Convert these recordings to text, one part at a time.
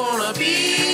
gonna be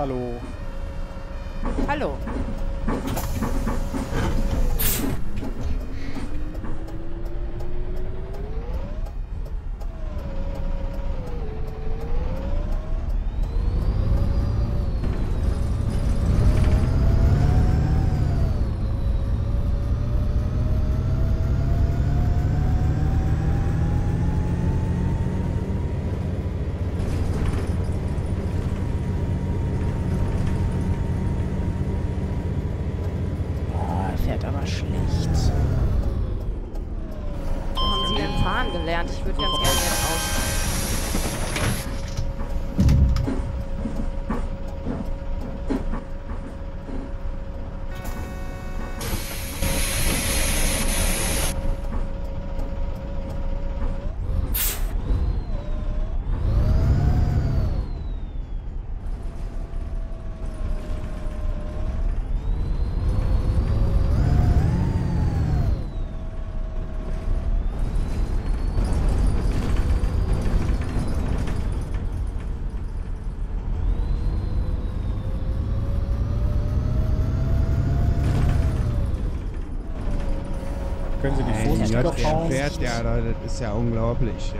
Falou. Können Sie die Fußknöpfe hauen? Ja, das ist ja unglaublich.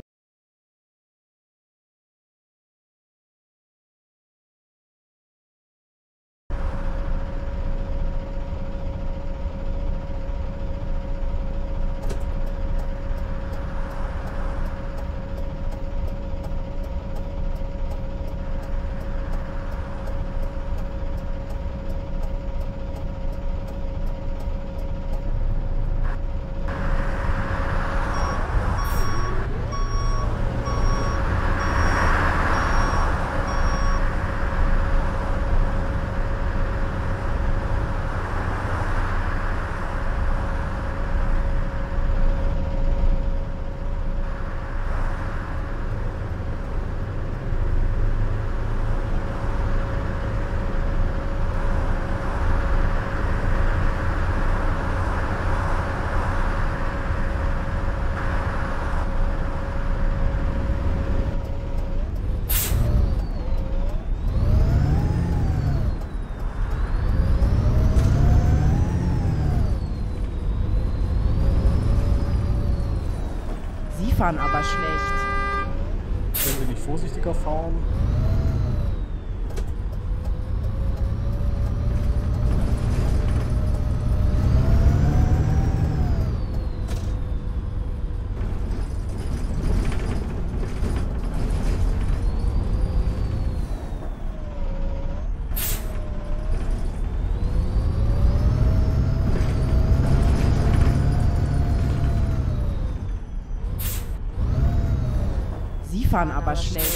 Fahren aber schlecht. Können Sie nicht vorsichtiger fahren? Sie fahren aber schlecht.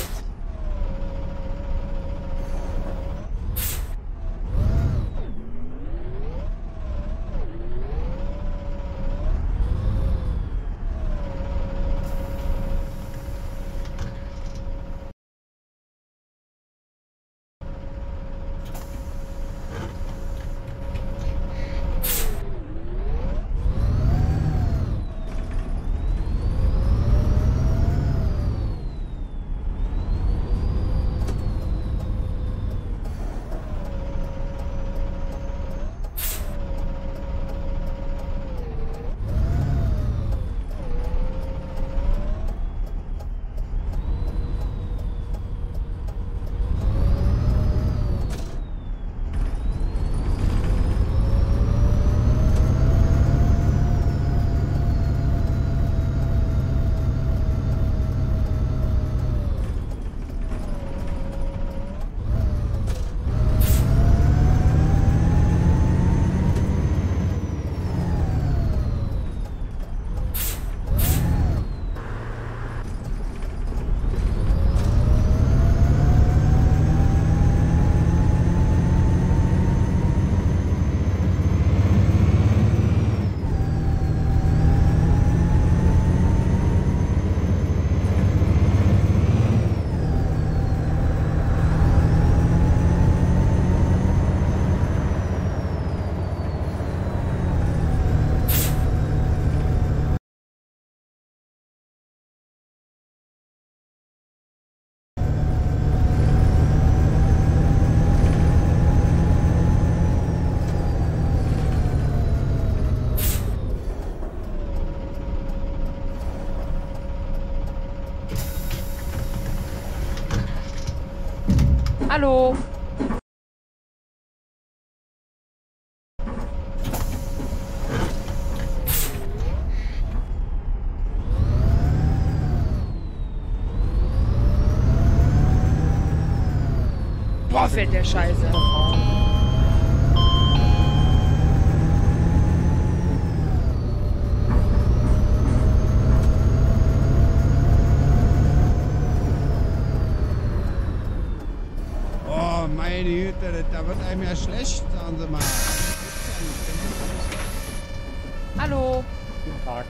Hallo. Boah, fällt der Scheiße. Da wird einem ja schlecht, sagen Sie mal. Hallo. Guten Tag.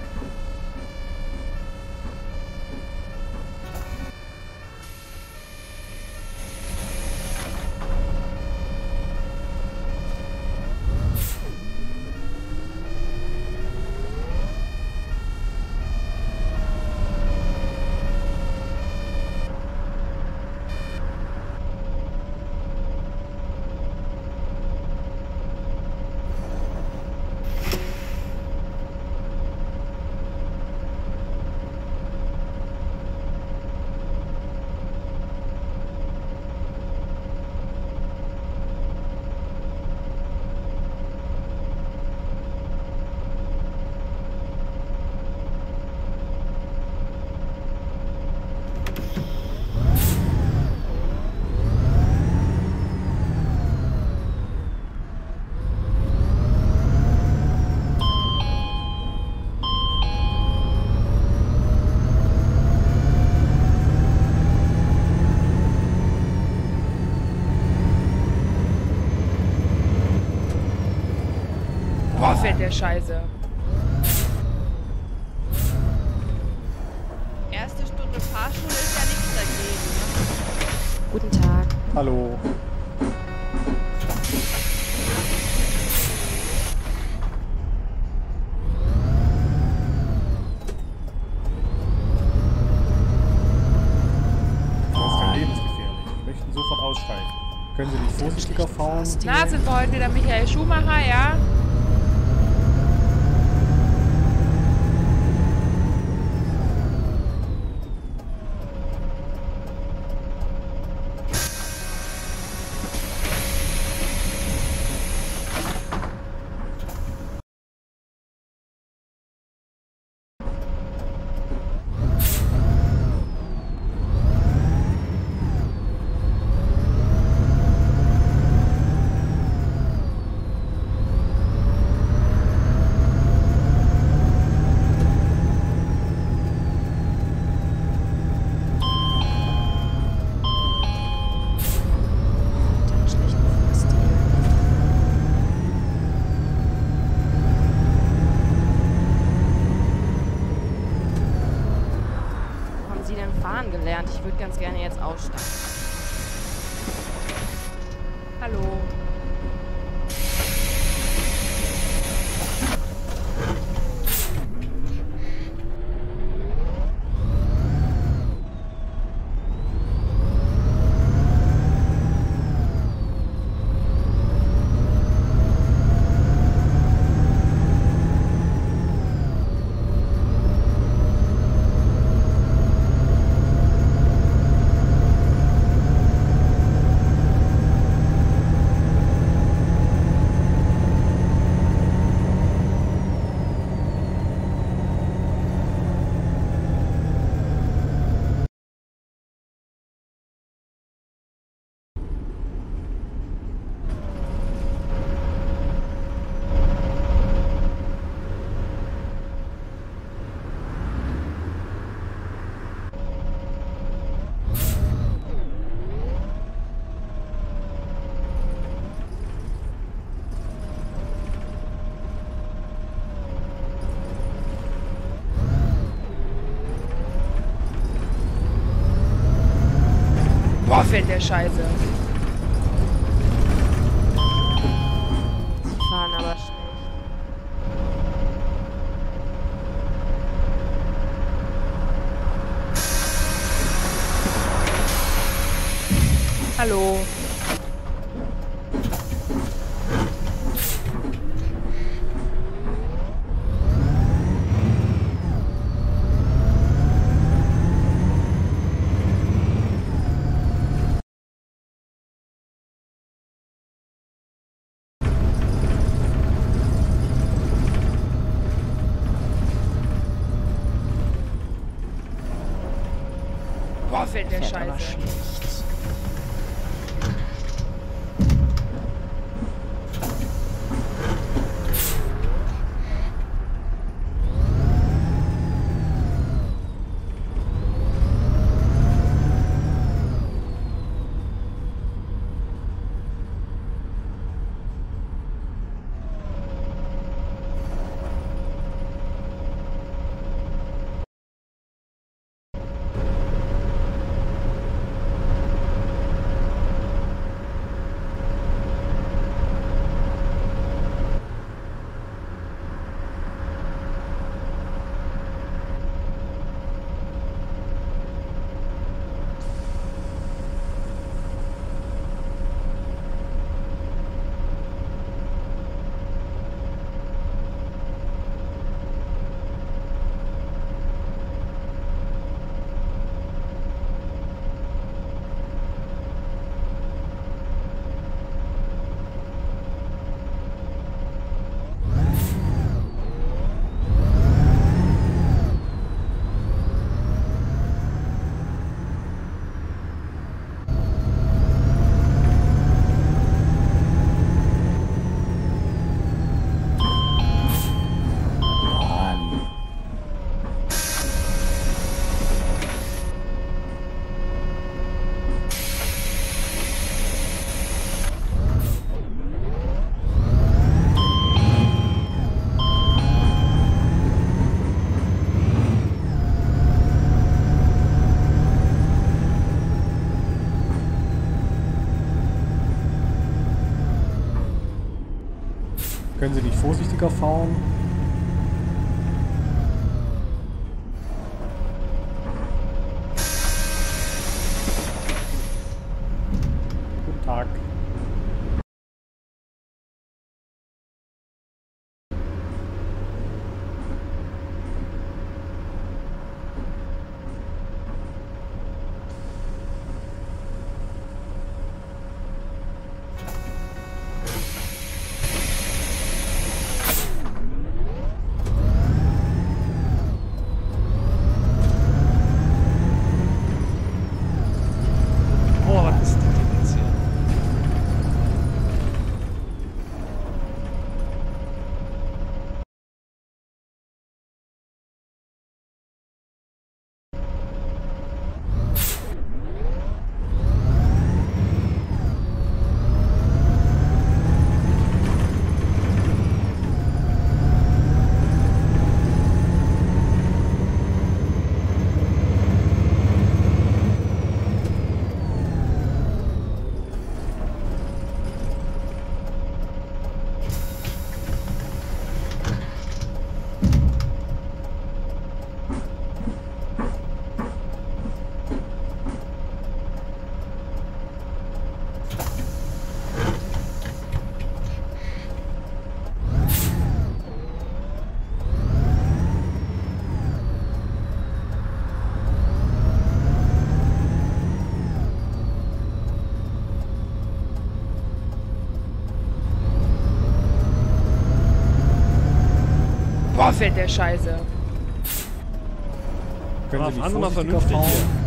Fällt der Scheiße. Erste Stunde Fahrschule ist ja nichts dagegen. Guten Tag. Hallo. Das ist ja lebensgefährlich. Wir möchten sofort aussteigen. Können Sie nicht vorsichtiger fahren? Na, sind wir heute wieder Michael Schumacher, ja? ganz gerne jetzt aussteigen. umfeld der Scheiße. rush. vorsichtiger fahren. Boah, fällt der Scheiße. Können Sie Sie mal vernünftig fahren? hier.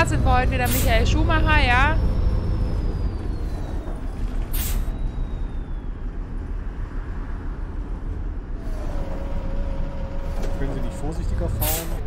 Na, sind wir heute wieder Schumacher, ja? Können Sie nicht vorsichtiger fahren?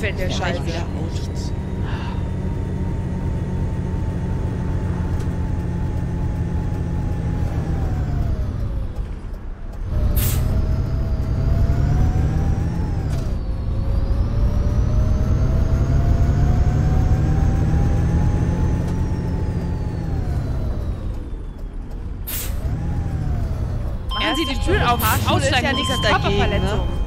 Fällt der Scheiße. Machen Sie die Tür auf, Fahrschule ist aussteigen, ja das nichts dagegen, Körperverletzung. Verletzung.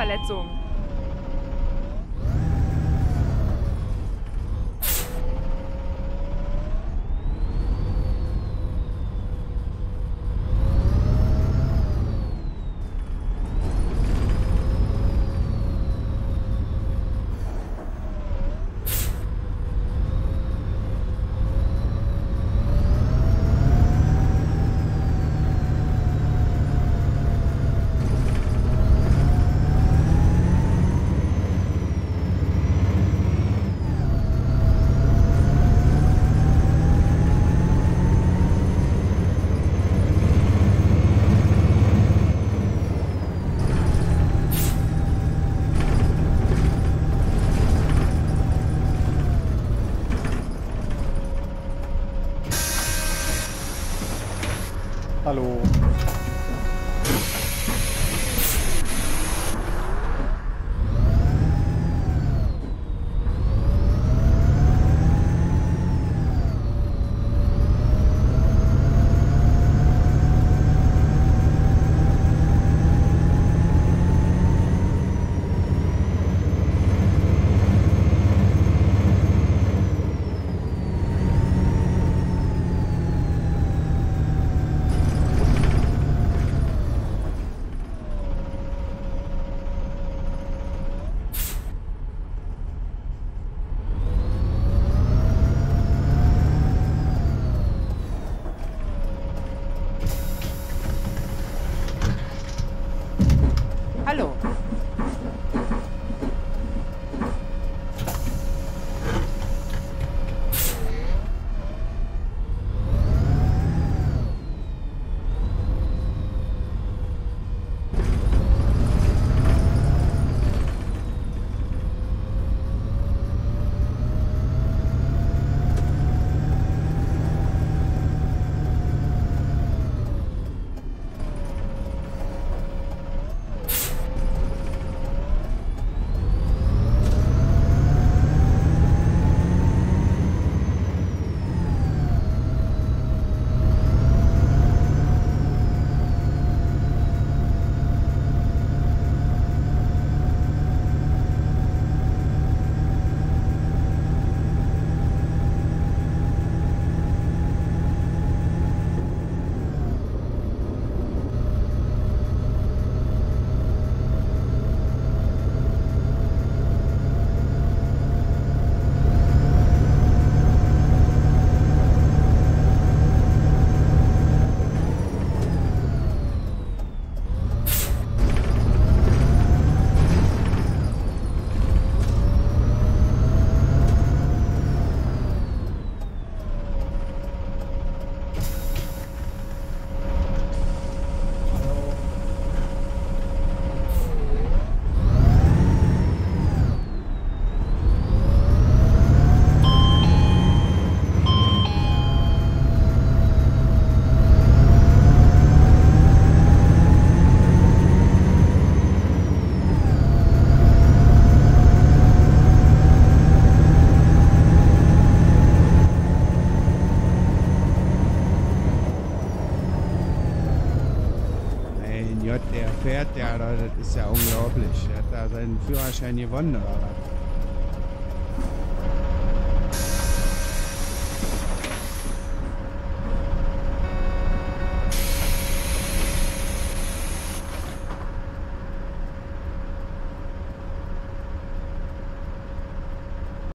Hallo. Führerschein gewonnen oder?